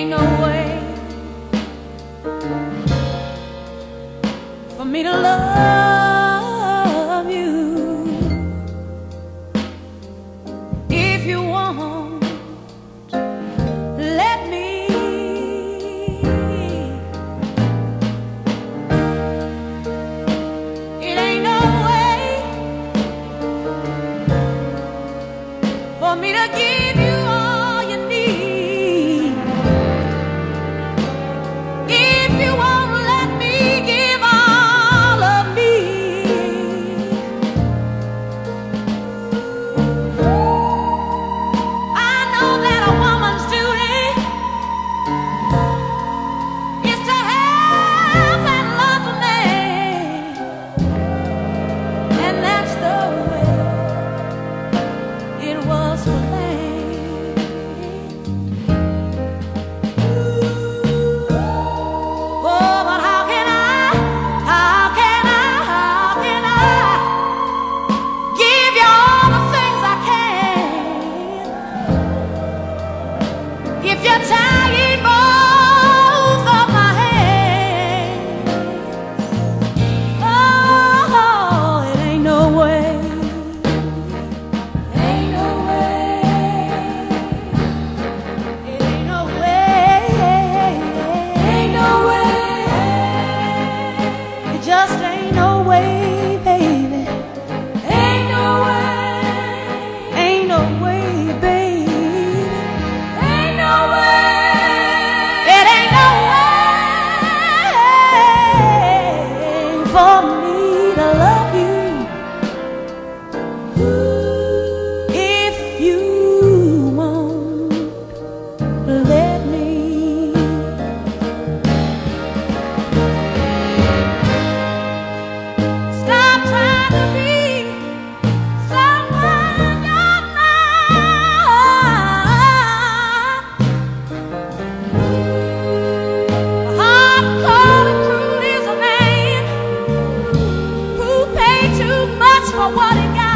ain't no way for me to love. For me too much for what he got.